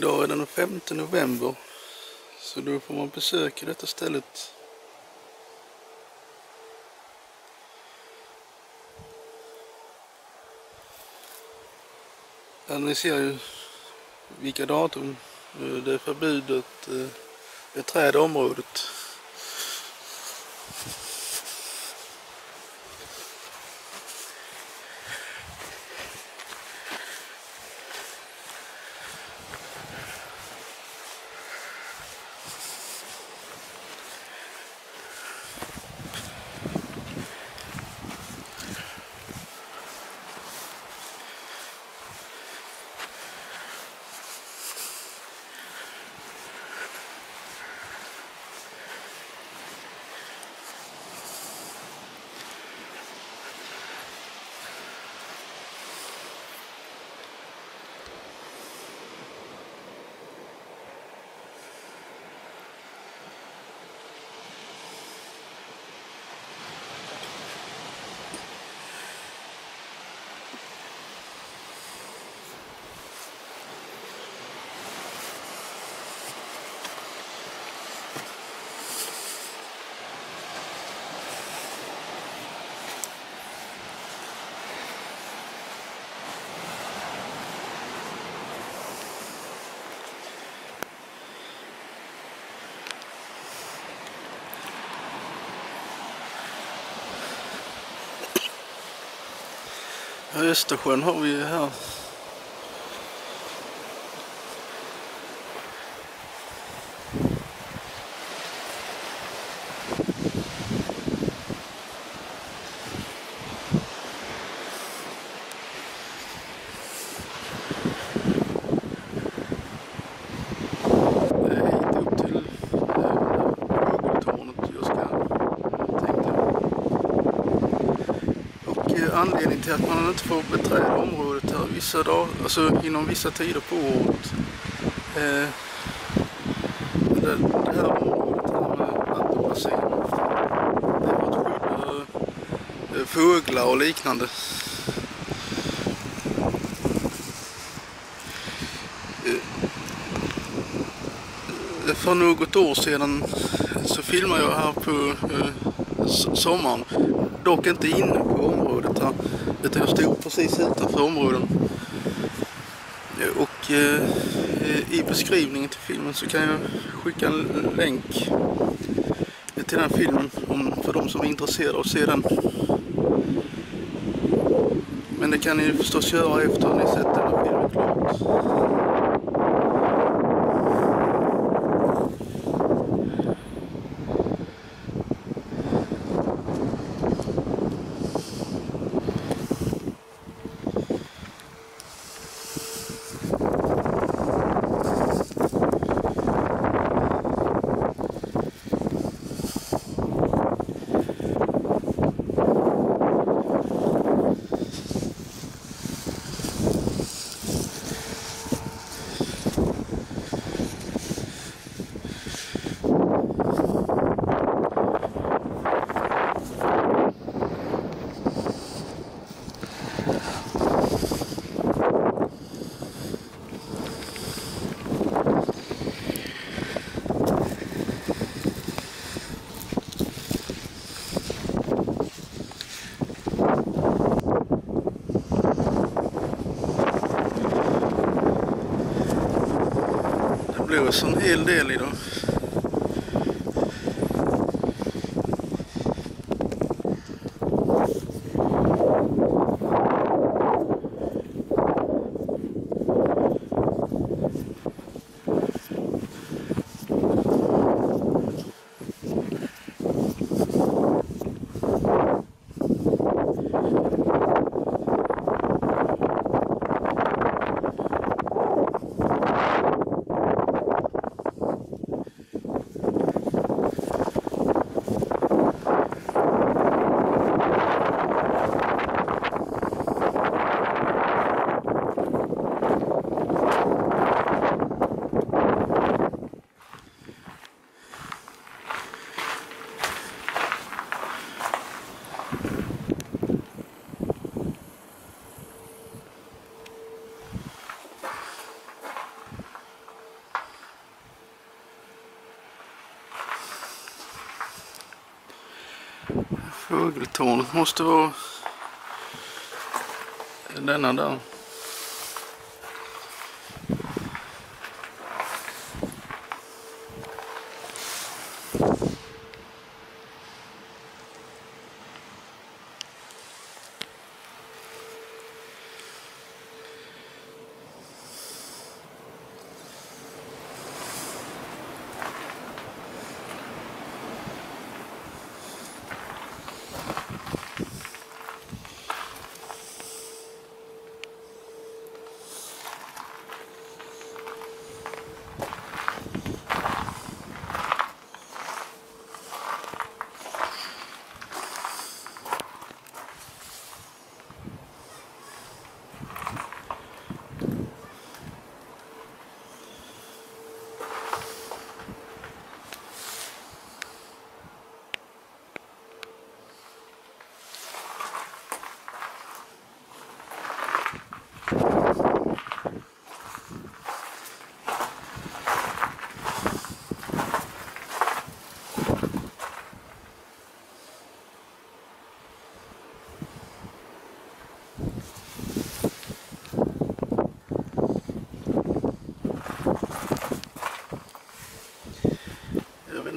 Idag är den 5 november. Så då får man besöka detta stället. Ja, ni ser ju vilka datum eh, det är förbjudet eh, att beträda området. Östersjön har vi ju här. Det är hit upp till eh, Fågeltornet jag ska tänkte. Och eh, anledningen till att man inte får beträda området här vissa dagar, alltså inom vissa tider på året. Eh, det, det här området här med vattenbassäng. Det är för att fåglar och liknande. Eh, För något år sedan så filmade jag här på eh, sommaren. Dock inte inne på området här. Utan jag stod precis utanför områden. Och eh, i beskrivningen till filmen så kan jag skicka en länk till den filmen om, för de som är intresserade av att se den. Men det kan ni förstås göra efter att ni sett den här filmen klart. Blåser en hel del idag. Fågeltornet måste vara denna där.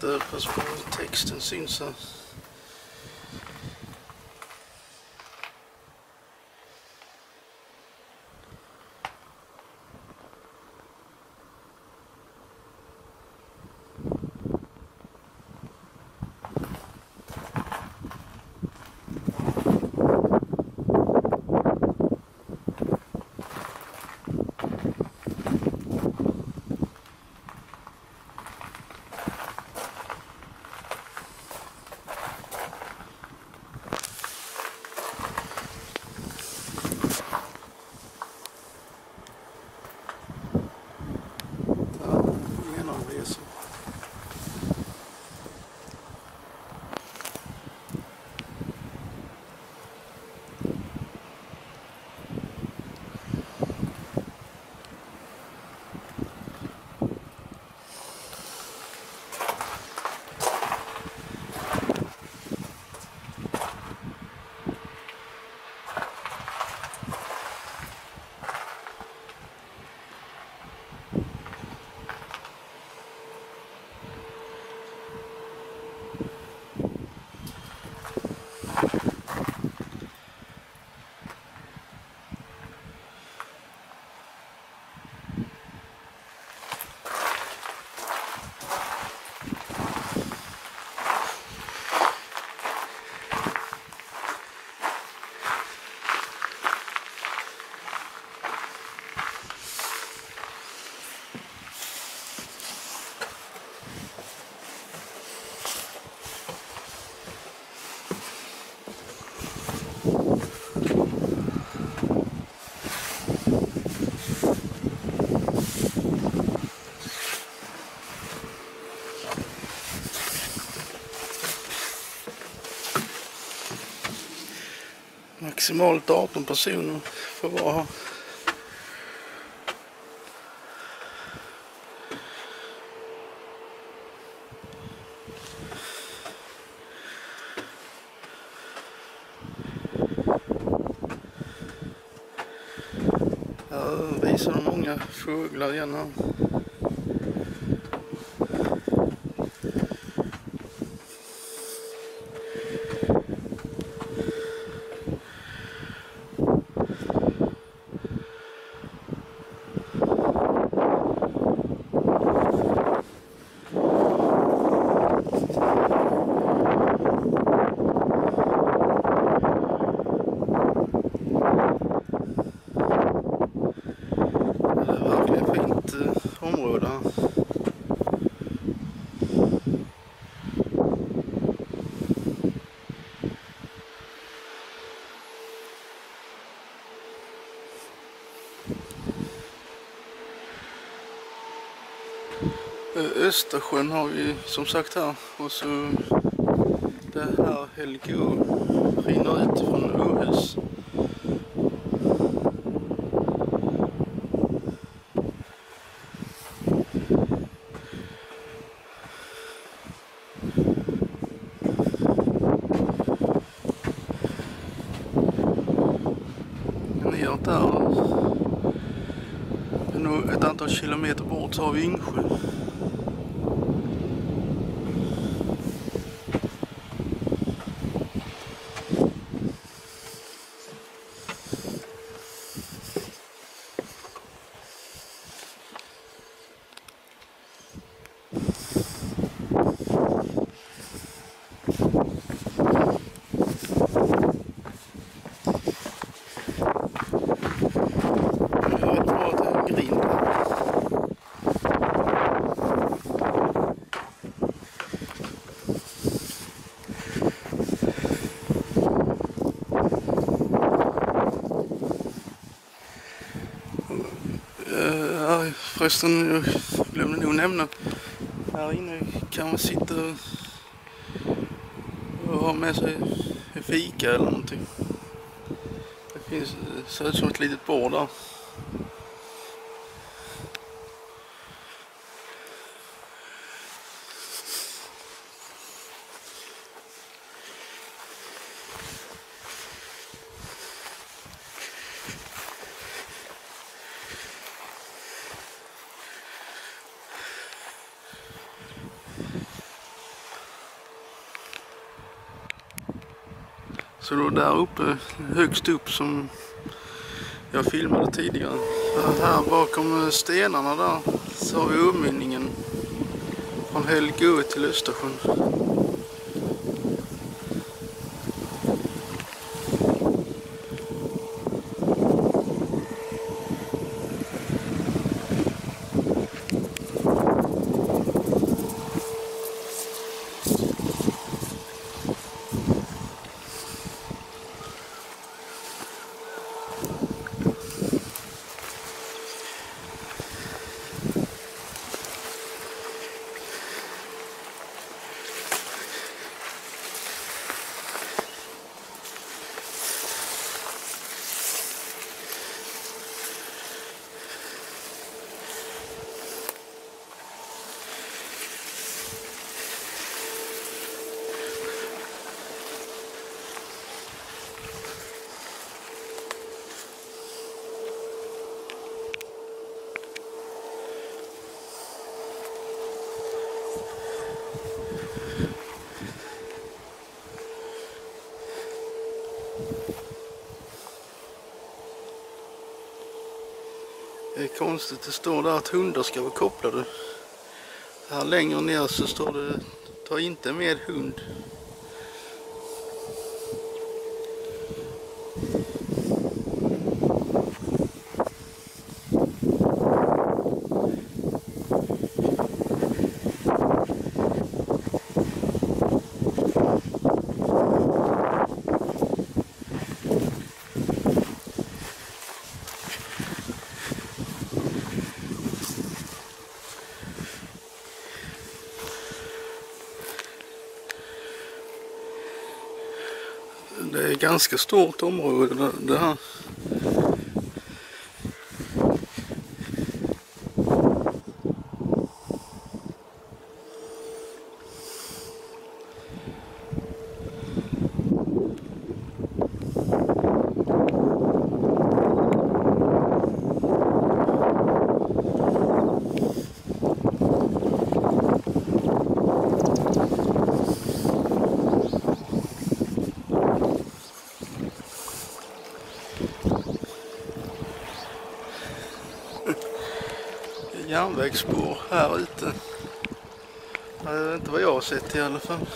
Jag vet inte hur pass Maximalt 18 personer får vara här. Här visar de många fåglar igen här. Poststation har vi som sagt här och så det här Helgo rinner ut från Åhus. Ner där, ett antal kilometer bort så har vi Yngsjö. Förresten, jag glömde nog nämna. Här inne kan man sitta och ha med sig fika eller någonting. Det finns, det ser ut som ett litet bord där. Så då där uppe, högst upp som jag filmade tidigare. Här bakom stenarna där så har vi uppmynningen från Helgö till Östersjön. Konstigt, det står där att hundar ska vara kopplade. Här längre ner så står det ta inte med hund. Ganska stort område det- här. Järnvägsspår här ute. Det är inte vad jag har sett i alla fall.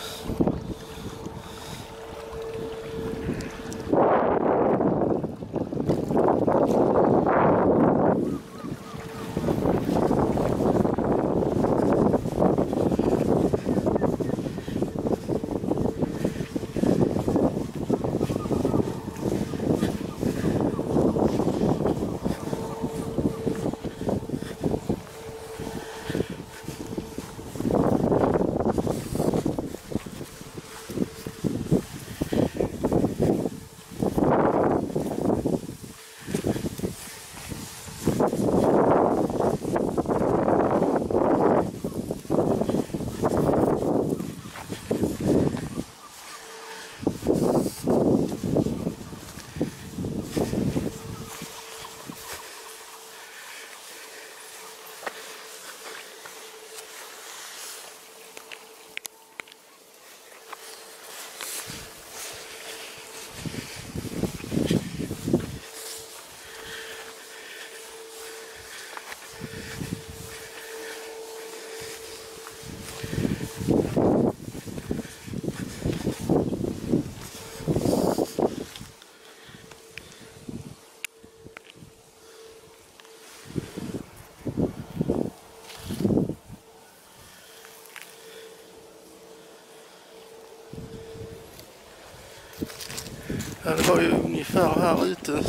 Det var ju ungefär här ute.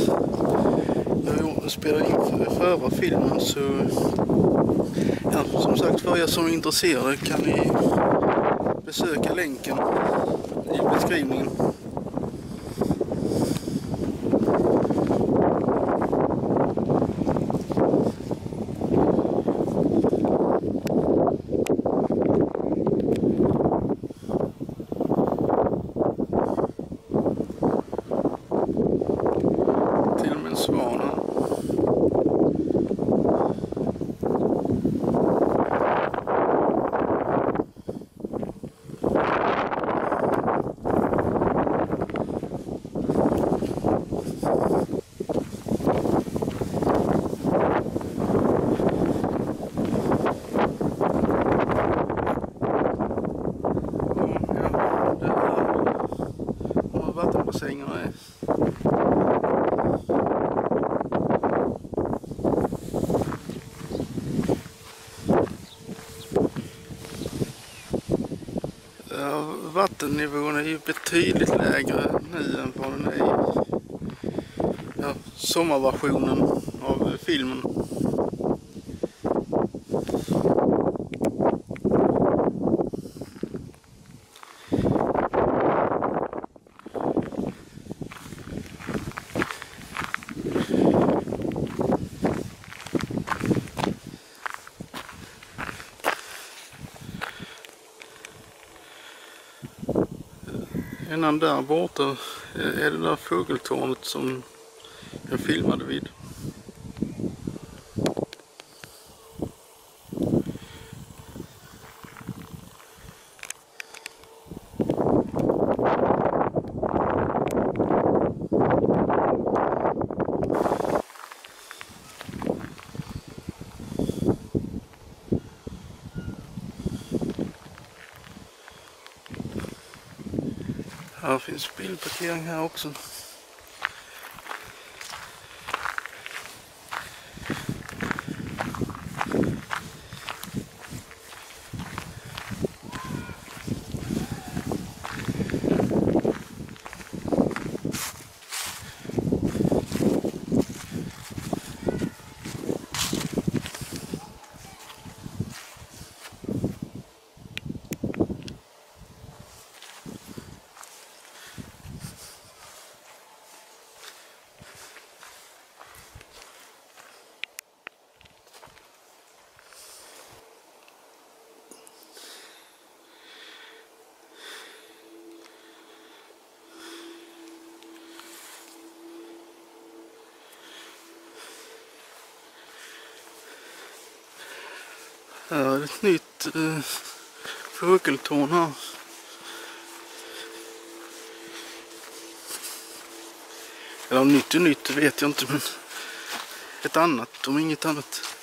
Jag spelade in förra filmen så... Ja, som sagt för er som är intresserade kan ni besöka länken i beskrivningen. Till och med en svan här. Ja, det är här de här vattenbassängerna är. Ja, vattennivån är ju betydligt lägre nu än vad den är i ja, sommarversionen av filmen. Innan där borta eh, är det där fågeltornet som jag filmade vid. boxen. Här är ett nytt eh, fågeltorn här. Eller nytt och nytt det vet jag inte men ett annat om inget annat.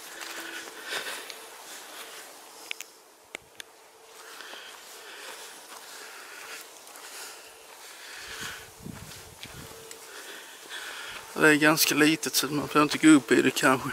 Det är ganska litet så man behöver inte gå upp i det kanske.